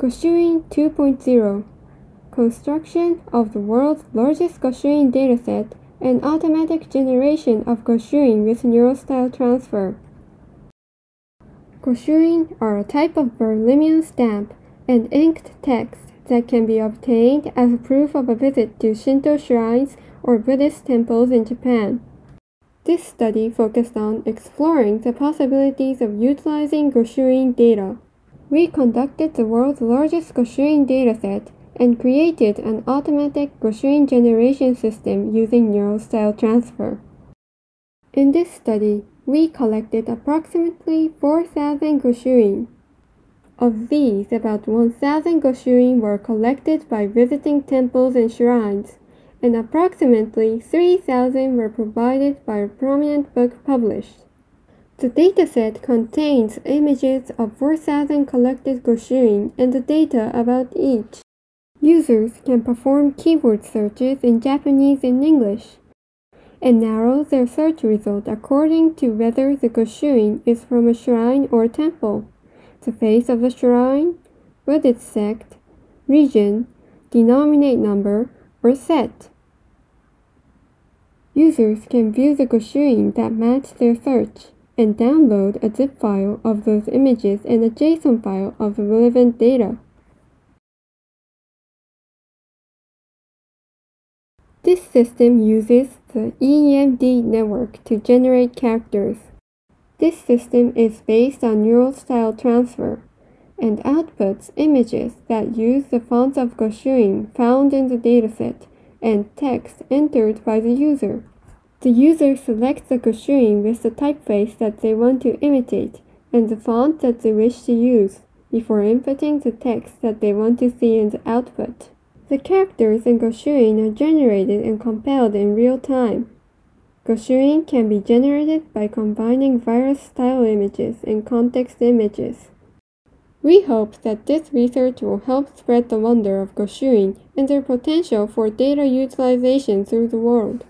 Goshuin 2.0 Construction of the world's largest Goshuin dataset and automatic generation of Goshuin with neural style transfer. Goshuin are a type of vermilion stamp and inked text that can be obtained as proof of a visit to Shinto shrines or Buddhist temples in Japan. This study focused on exploring the possibilities of utilizing Goshuin data. We conducted the world's largest Goshuin dataset and created an automatic Goshuin generation system using neural style transfer. In this study, we collected approximately 4,000 Goshuin. Of these, about 1,000 Goshuin were collected by visiting temples and shrines, and approximately 3,000 were provided by a prominent book published. The dataset contains images of 4,000 collected Goshuin and the data about each. Users can perform keyword searches in Japanese and English and narrow their search result according to whether the Goshuin is from a shrine or temple, the face of the shrine, Buddhist sect, region, denominate number, or set. Users can view the Goshuin that match their search and download a zip file of those images and a JSON file of the relevant data. This system uses the EMD network to generate characters. This system is based on neural style transfer and outputs images that use the fonts of Goshuin found in the dataset and text entered by the user. The user selects the Goshuin with the typeface that they want to imitate and the font that they wish to use before inputting the text that they want to see in the output. The characters in Goshuin are generated and compiled in real time. Goshuin can be generated by combining various style images and context images. We hope that this research will help spread the wonder of Goshuin and their potential for data utilization through the world.